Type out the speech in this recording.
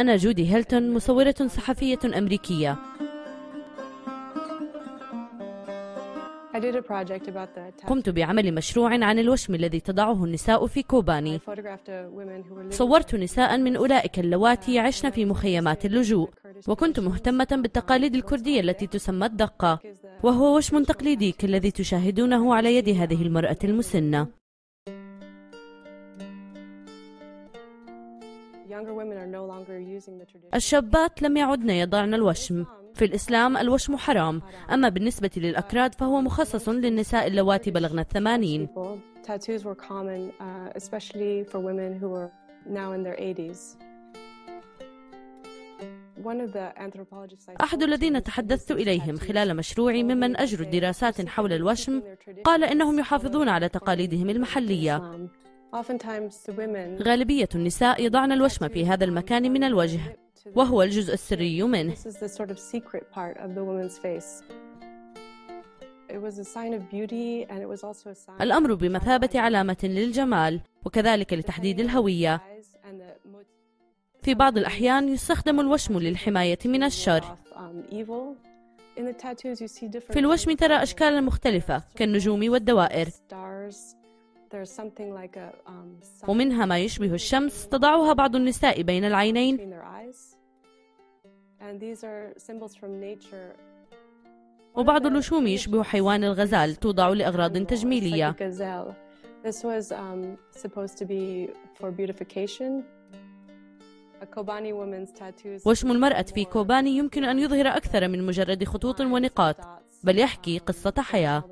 أنا جودي هيلتون مصورة صحفية أمريكية. I did a project about the tattoo. قمت بعمل مشروع عن الوشم الذي تضعه النساء في كوباني. صورت نساء من أولئك اللواتي عشن في مخيمات اللجوء. وكنت مهتمة بالتقاليد الكردية التي تسمى الدقة. وهو وشم تقليدي كالذي تشاهدونه على يد هذه المرأة المسنة. الشابات لم يعدن يضعن الوشم. في الإسلام الوشم حرام. أما بالنسبة للأكراد فهو مخصص للنساء اللواتي بلغن الثمانين. أحد الذين تحدثت إليهم خلال مشروعي ممن أجروا دراسات حول الوشم. قال إنهم يحافظون على تقاليدهم المحلية. غالبية النساء يضعن الوشم في هذا المكان من الوجه وهو الجزء السري منه. الأمر بمثابة. علامة للجمال وكذلك لتحديد الهوية. في بعض الأحيان يستخدم الوشم للحماية من الشر. um, في الوشم ترى أشكالا مختلفة كالنجوم والدوائر. ومنها ما يشبه الشمس تضعها بعض النساء بين العينين. وبعض اللشوم يشبه حيوان الغزال توضع لأغراض تجميلية. um, وشم المرأة في كوباني يمكن أن يظهر أكثر من مجرد خطوط ونقاط بل يحكي قصة حياة.